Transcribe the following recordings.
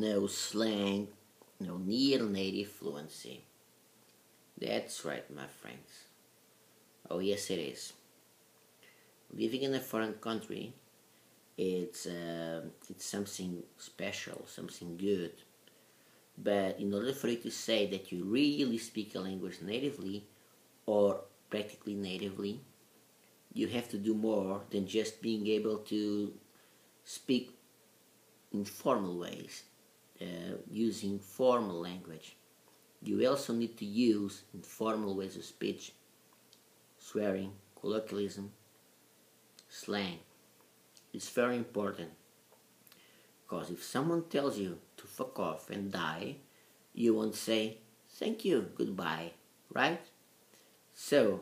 no slang, no near native fluency. That's right, my friends. Oh, yes, it is. Living in a foreign country, it's, uh, it's something special, something good. But in order for you to say that you really speak a language natively or practically natively, you have to do more than just being able to speak in formal ways, uh, using formal language. You also need to use informal ways of speech, swearing, colloquialism, slang. It's very important. Because if someone tells you to fuck off and die, you won't say, thank you, goodbye, right? So,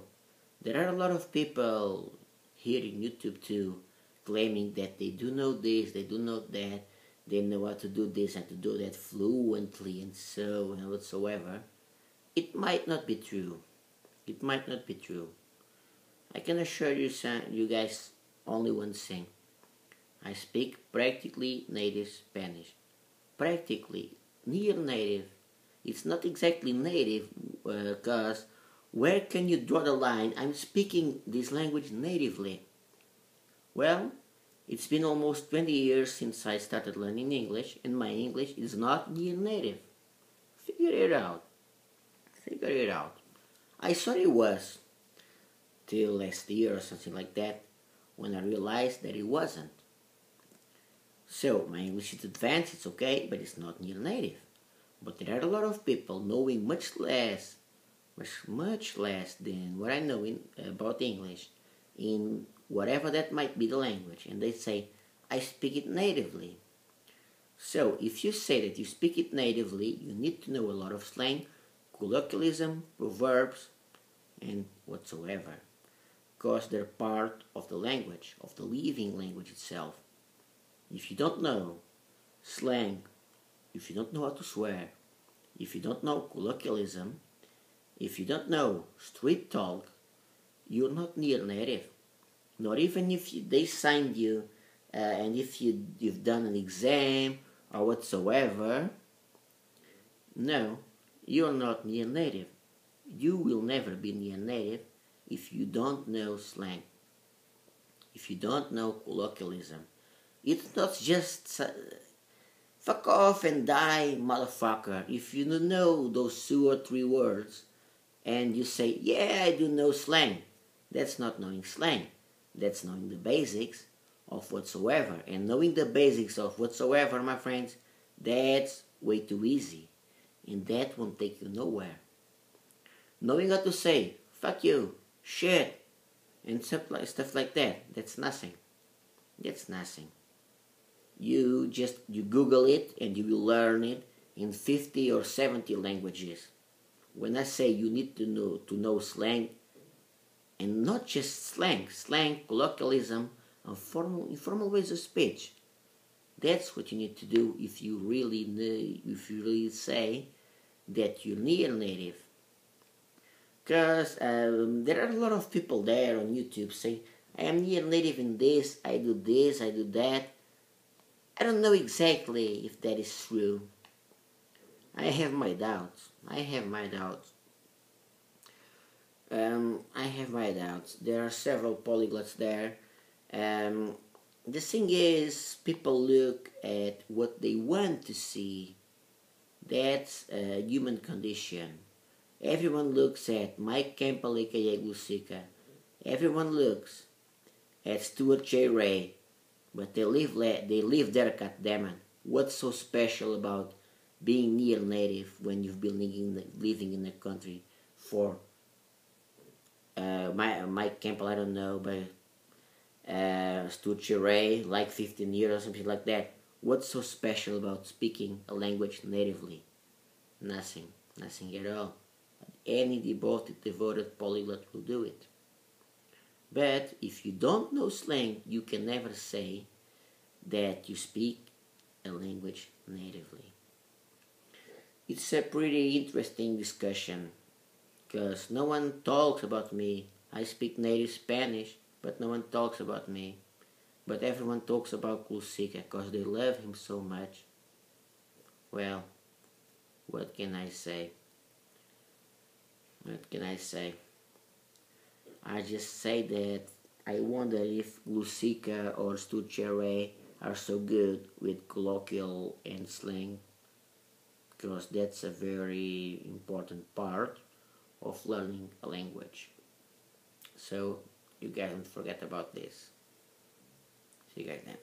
there are a lot of people here in YouTube too claiming that they do know this, they do know that, they know how to do this and to do that fluently and so and whatsoever. It might not be true. It might not be true. I can assure you, you guys, only one thing. I speak practically native Spanish. Practically, near native. It's not exactly native because uh, where can you draw the line? I'm speaking this language natively. Well, it's been almost 20 years since I started learning English, and my English is not near native. Figure it out. Figure it out. I thought it was till last year or something like that when I realized that it wasn't. So, my English is advanced, it's okay, but it's not near native. But there are a lot of people knowing much less much, much less than what I know in, about English in whatever that might be the language. And they say, I speak it natively. So if you say that you speak it natively, you need to know a lot of slang, colloquialism, proverbs, and whatsoever. Because they're part of the language, of the living language itself. If you don't know slang, if you don't know how to swear, if you don't know colloquialism, if you don't know street talk, you're not near native. Not even if you, they signed you uh, and if you, you've done an exam or whatsoever. No, you're not near native. You will never be near native if you don't know slang. If you don't know colloquialism. It's not just uh, fuck off and die, motherfucker. If you don't know those two or three words, and you say, Yeah, I do know slang. That's not knowing slang. That's knowing the basics of whatsoever. And knowing the basics of whatsoever, my friends, that's way too easy. And that won't take you nowhere. Knowing how to say, fuck you, shit, and stuff like, stuff like that, that's nothing. That's nothing. You just, you Google it and you will learn it in 50 or 70 languages when I say you need to know to know slang, and not just slang, slang, colloquialism, and formal, informal ways of speech. That's what you need to do if you really if you really say that you're near native. Because um, there are a lot of people there on YouTube saying, I am near native in this, I do this, I do that. I don't know exactly if that is true. I have my doubts. I have my doubts. Um, I have my doubts. There are several polyglots there. Um, the thing is, people look at what they want to see. That's a human condition. Everyone looks at Mike Campbell, Kempalika Yeglusika. Everyone looks at Stuart Jay Raj. But they live, they live there, goddammit. What's so special about being near native when you've been living, living in a country for uh, my Mike Campbell, I don't know, but uh, Stuart Raj, like 15 years or something like that. What's so special about speaking a language natively? Nothing, nothing at all. Any devoted, devoted polyglot will do it. But if you don't know slang, you can never say that you speak a language natively it's a pretty interesting discussion because no one talks about me. I speak native Spanish, but no one talks about me. But everyone talks about Glossika because they love him so much. Well, what can I say? What can I say? I just say that I wonder if Glossika or Stuchere are so good with colloquial and slang because that's a very important part of learning a language. So you don't forget about this. See you guys then.